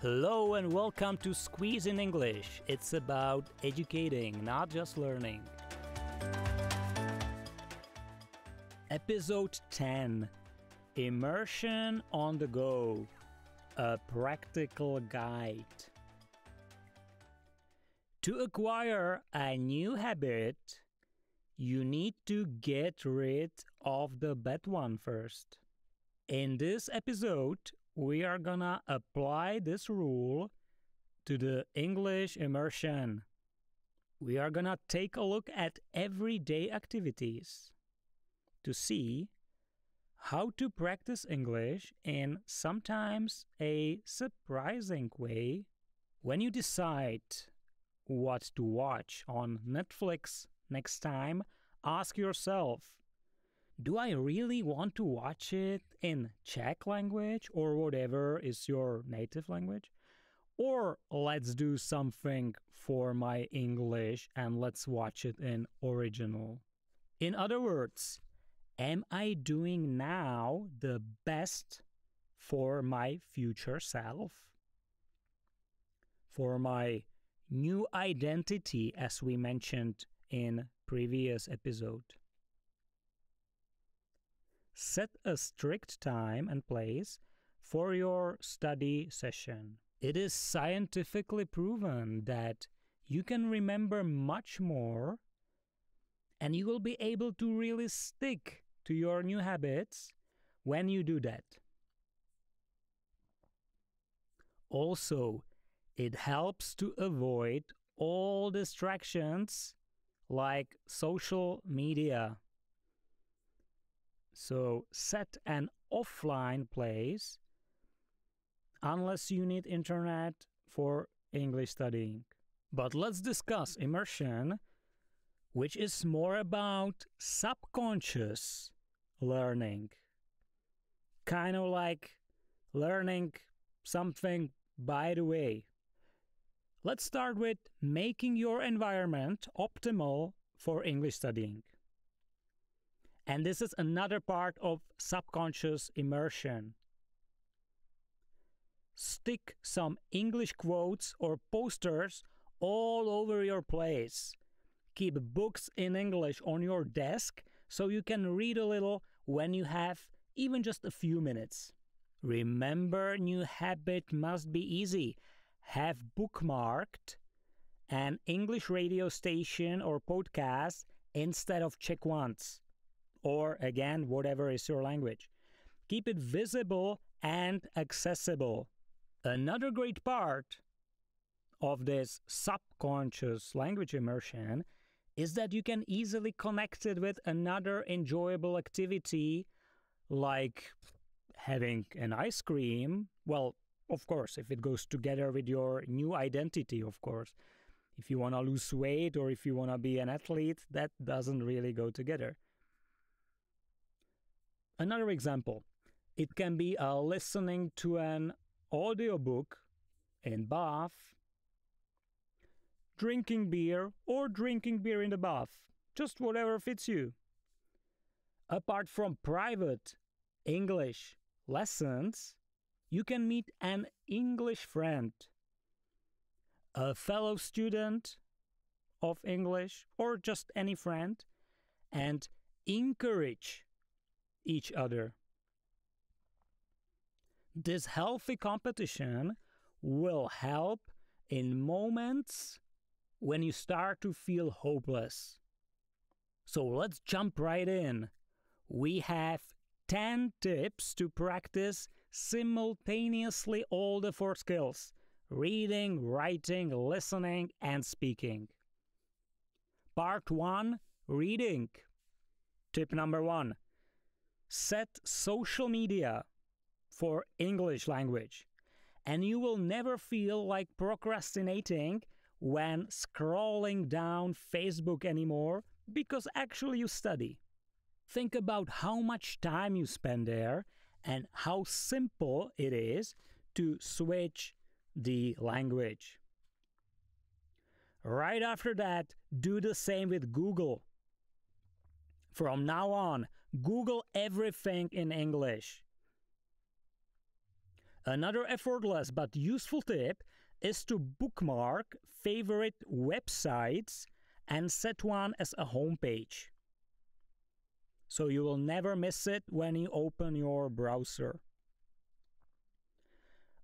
Hello and welcome to Squeeze in English. It's about educating, not just learning. Episode 10 Immersion on the Go A Practical Guide. To acquire a new habit, you need to get rid of the bad one first. In this episode, we are gonna apply this rule to the English immersion. We are gonna take a look at everyday activities to see how to practice English in sometimes a surprising way when you decide what to watch on Netflix next time, ask yourself do I really want to watch it in Czech language or whatever is your native language? Or let's do something for my English and let's watch it in original. In other words, am I doing now the best for my future self? For my new identity as we mentioned in previous episode set a strict time and place for your study session. It is scientifically proven that you can remember much more and you will be able to really stick to your new habits when you do that. Also, it helps to avoid all distractions like social media so set an offline place unless you need internet for English studying. But let's discuss immersion, which is more about subconscious learning. Kind of like learning something by the way. Let's start with making your environment optimal for English studying. And this is another part of subconscious immersion. Stick some English quotes or posters all over your place. Keep books in English on your desk so you can read a little when you have even just a few minutes. Remember, new habit must be easy. Have bookmarked an English radio station or podcast instead of Czech ones or again, whatever is your language. Keep it visible and accessible. Another great part of this subconscious language immersion is that you can easily connect it with another enjoyable activity like having an ice cream. Well, of course, if it goes together with your new identity, of course. If you want to lose weight or if you want to be an athlete, that doesn't really go together. Another example, it can be a listening to an audiobook in bath, drinking beer, or drinking beer in the bath. Just whatever fits you. Apart from private English lessons, you can meet an English friend, a fellow student of English, or just any friend, and encourage each other. This healthy competition will help in moments when you start to feel hopeless. So let's jump right in. We have 10 tips to practice simultaneously all the four skills reading, writing, listening, and speaking. Part 1 Reading. Tip number 1 set social media for English language, and you will never feel like procrastinating when scrolling down Facebook anymore because actually you study. Think about how much time you spend there and how simple it is to switch the language. Right after that, do the same with Google. From now on, Google everything in English. Another effortless but useful tip is to bookmark favorite websites and set one as a homepage. So you will never miss it when you open your browser.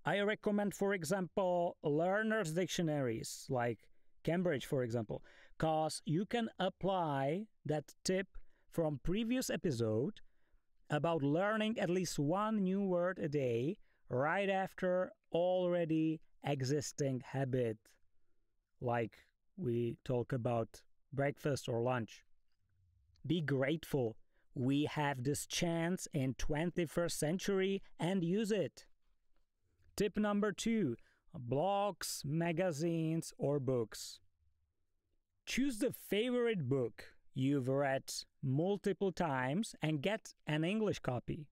I recommend, for example, learners' dictionaries like Cambridge, for example, because you can apply that tip from previous episode about learning at least one new word a day right after already existing habit like we talk about breakfast or lunch. Be grateful we have this chance in 21st century and use it. Tip number 2 blogs magazines or books. Choose the favorite book you've read multiple times and get an English copy.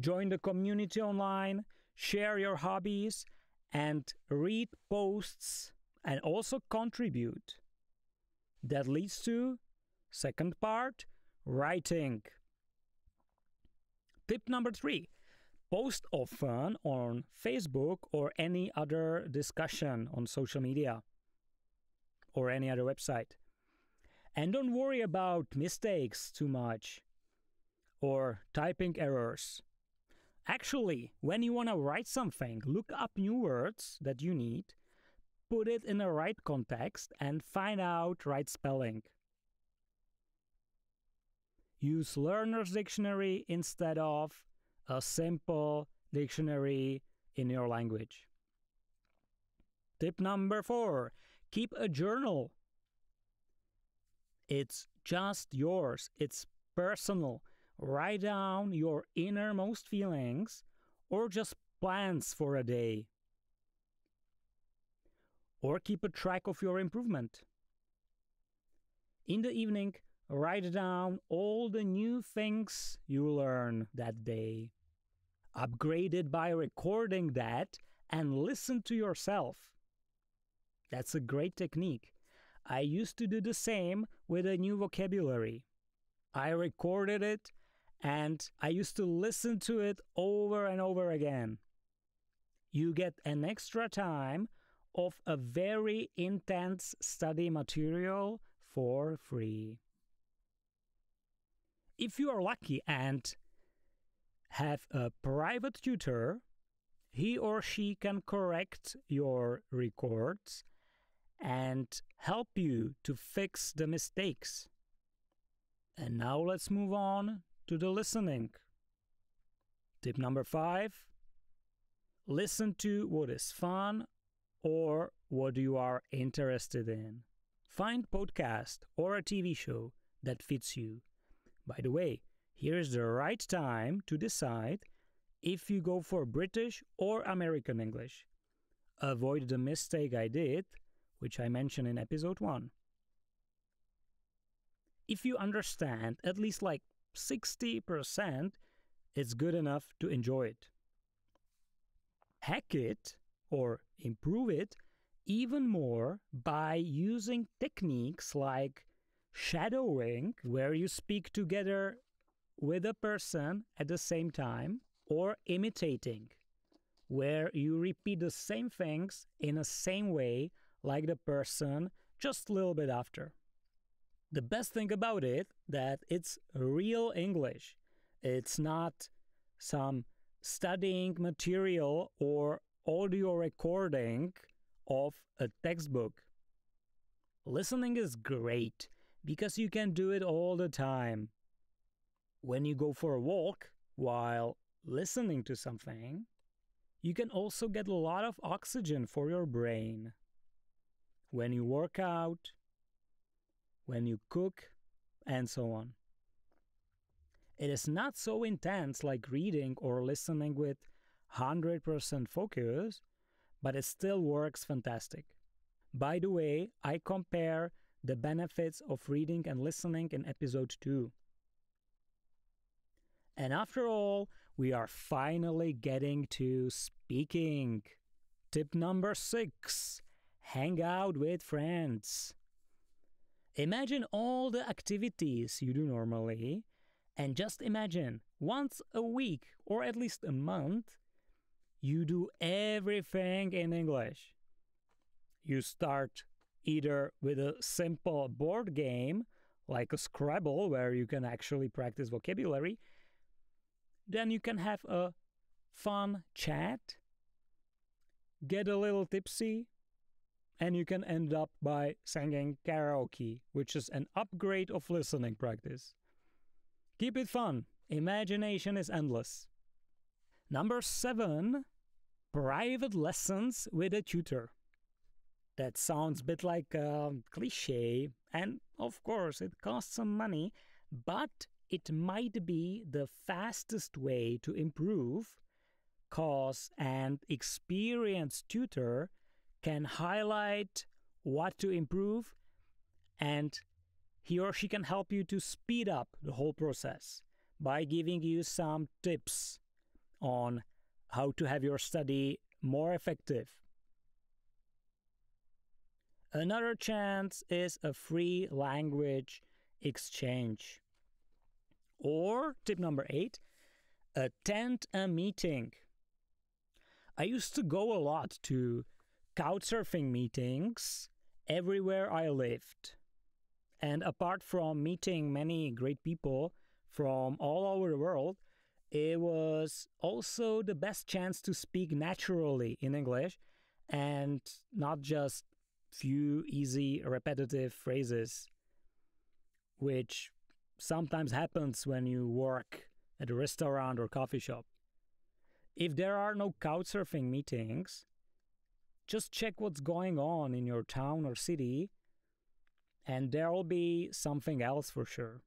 Join the community online, share your hobbies, and read posts and also contribute. That leads to second part, writing. Tip number 3. Post often on Facebook or any other discussion on social media or any other website. And don't worry about mistakes too much or typing errors. Actually, when you want to write something, look up new words that you need, put it in the right context, and find out right spelling. Use Learner's Dictionary instead of a simple dictionary in your language. Tip number four keep a journal it's just yours, it's personal. Write down your innermost feelings or just plans for a day. Or keep a track of your improvement. In the evening, write down all the new things you learn that day. Upgrade it by recording that and listen to yourself. That's a great technique. I used to do the same with a new vocabulary. I recorded it and I used to listen to it over and over again. You get an extra time of a very intense study material for free. If you are lucky and have a private tutor, he or she can correct your records and help you to fix the mistakes. And now let's move on to the listening. Tip number five listen to what is fun or what you are interested in. Find podcast or a TV show that fits you. By the way, here's the right time to decide if you go for British or American English. Avoid the mistake I did which I mentioned in episode 1. If you understand at least like 60%, it's good enough to enjoy it. Hack it or improve it even more by using techniques like shadowing, where you speak together with a person at the same time, or imitating, where you repeat the same things in the same way like the person just a little bit after. The best thing about it that it's real English. It's not some studying material or audio recording of a textbook. Listening is great because you can do it all the time. When you go for a walk while listening to something, you can also get a lot of oxygen for your brain when you work out, when you cook, and so on. It is not so intense like reading or listening with 100% focus, but it still works fantastic. By the way, I compare the benefits of reading and listening in episode 2. And after all, we are finally getting to speaking. Tip number 6 hang out with friends. Imagine all the activities you do normally, and just imagine once a week or at least a month you do everything in English. You start either with a simple board game like a Scrabble where you can actually practice vocabulary, then you can have a fun chat, get a little tipsy, and you can end up by singing karaoke, which is an upgrade of listening practice. Keep it fun. Imagination is endless. Number seven, private lessons with a tutor. That sounds a bit like a cliche, and of course it costs some money, but it might be the fastest way to improve, cause an experienced tutor can highlight what to improve and he or she can help you to speed up the whole process by giving you some tips on how to have your study more effective. Another chance is a free language exchange. Or tip number eight, attend a meeting. I used to go a lot to couchsurfing meetings everywhere I lived. And apart from meeting many great people from all over the world, it was also the best chance to speak naturally in English and not just few easy repetitive phrases which sometimes happens when you work at a restaurant or coffee shop. If there are no couchsurfing meetings, just check what's going on in your town or city, and there'll be something else for sure.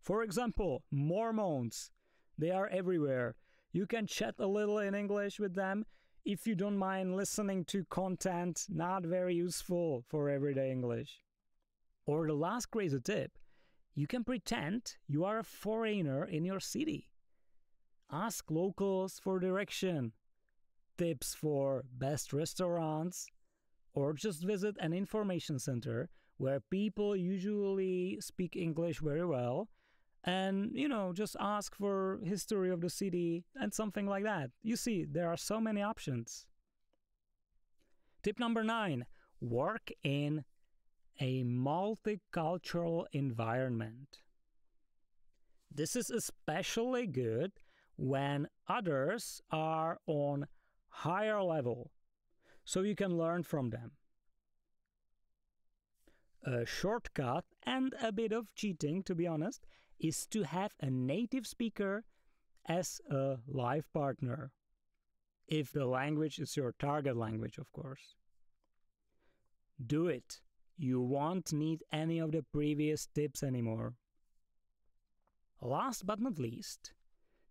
For example, Mormons. They are everywhere. You can chat a little in English with them if you don't mind listening to content not very useful for everyday English. Or the last crazy tip you can pretend you are a foreigner in your city. Ask locals for direction, tips for best restaurants, or just visit an information center where people usually speak English very well and you know just ask for history of the city and something like that. You see there are so many options. Tip number 9 work in a multicultural environment. This is especially good when others are on higher level so you can learn from them a shortcut and a bit of cheating to be honest is to have a native speaker as a life partner. If the language is your target language, of course. Do it. You won't need any of the previous tips anymore. Last but not least,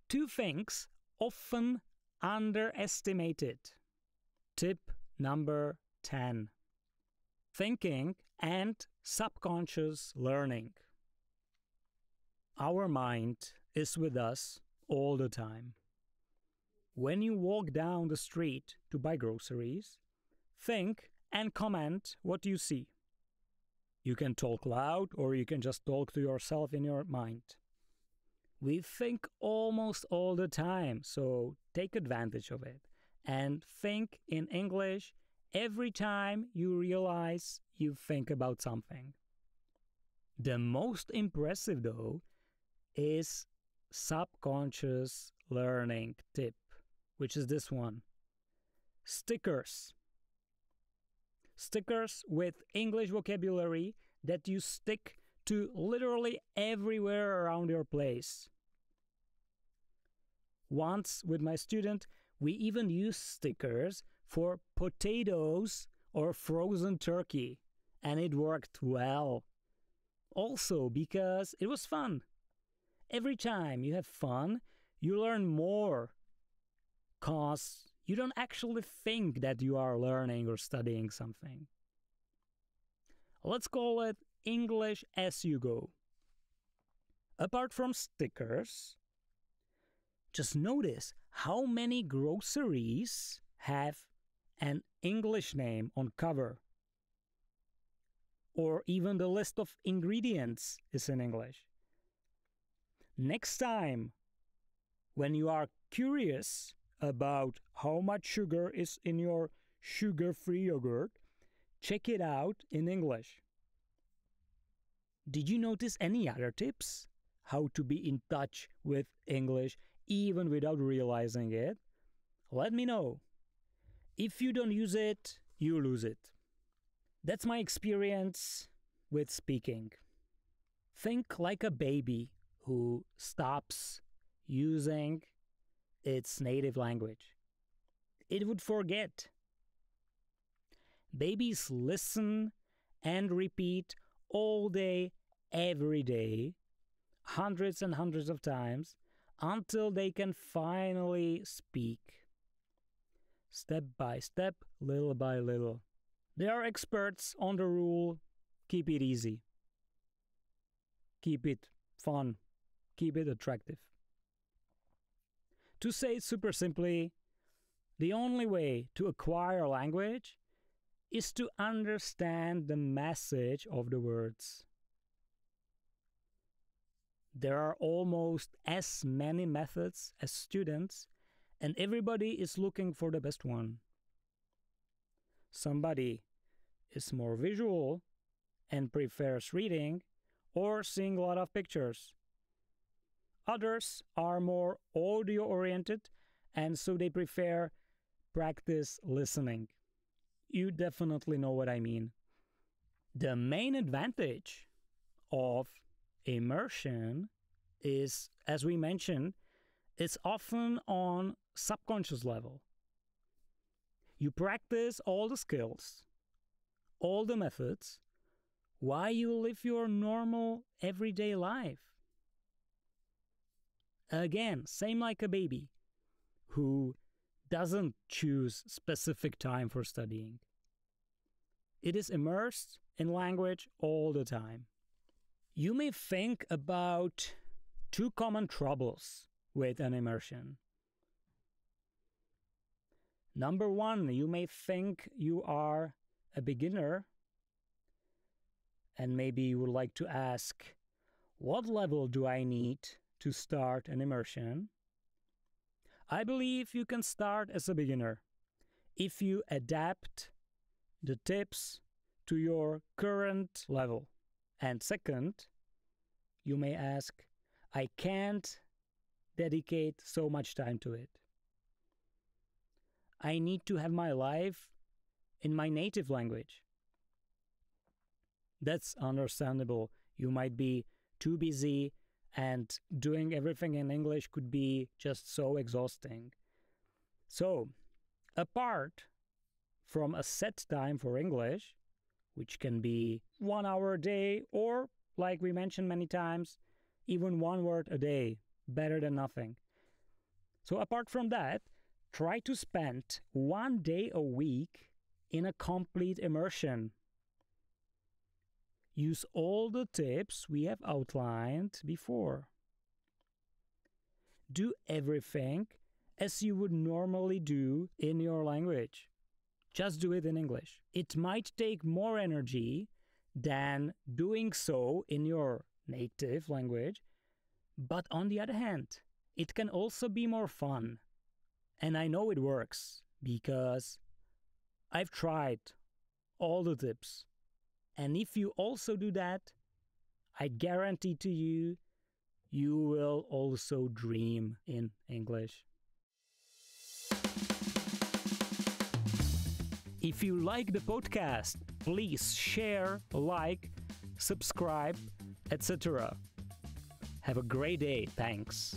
two things often underestimated. Tip number 10 Thinking and subconscious learning. Our mind is with us all the time. When you walk down the street to buy groceries, think and comment what you see. You can talk loud or you can just talk to yourself in your mind. We think almost all the time, so take advantage of it and think in English every time you realize you think about something. The most impressive, though, is subconscious learning tip, which is this one stickers. Stickers with English vocabulary that you stick to literally everywhere around your place. Once with my student, we even used stickers for potatoes or frozen turkey, and it worked well. Also, because it was fun every time you have fun, you learn more. Because you don't actually think that you are learning or studying something. Let's call it English as you go. Apart from stickers, just notice how many groceries have an English name on cover. Or even the list of ingredients is in English. Next time, when you are curious about how much sugar is in your sugar free yogurt, check it out in English. Did you notice any other tips? How to be in touch with English even without realizing it? Let me know. If you don't use it, you lose it. That's my experience with speaking. Think like a baby who stops using its native language. It would forget. Babies listen and repeat all day, every day, hundreds and hundreds of times, until they can finally speak. Step by step, little by little. They are experts on the rule keep it easy, keep it fun, keep it attractive. To say it super simply, the only way to acquire language is to understand the message of the words. There are almost as many methods as students, and everybody is looking for the best one. Somebody is more visual and prefers reading or seeing a lot of pictures. Others are more audio oriented and so they prefer practice listening. You definitely know what I mean. The main advantage of immersion is, as we mentioned, it's often on subconscious level. You practice all the skills, all the methods, while you live your normal everyday life. Again, same like a baby who doesn't choose specific time for studying. It is immersed in language all the time. You may think about two common troubles with an immersion. Number one, you may think you are a beginner and maybe you would like to ask, what level do I need to start an immersion? I believe you can start as a beginner if you adapt the tips to your current level. And second, you may ask, I can't dedicate so much time to it. I need to have my life in my native language. That's understandable. You might be too busy, and doing everything in English could be just so exhausting. So, apart from a set time for English, which can be one hour a day, or like we mentioned many times, even one word a day, better than nothing. So, apart from that, try to spend one day a week in a complete immersion. Use all the tips we have outlined before. Do everything as you would normally do in your language. Just do it in English. It might take more energy than doing so in your native language, but on the other hand, it can also be more fun. And I know it works because I've tried all the tips. And if you also do that, I guarantee to you, you will also dream in English. If you like the podcast, please share, like, subscribe, etc. Have a great day. Thanks.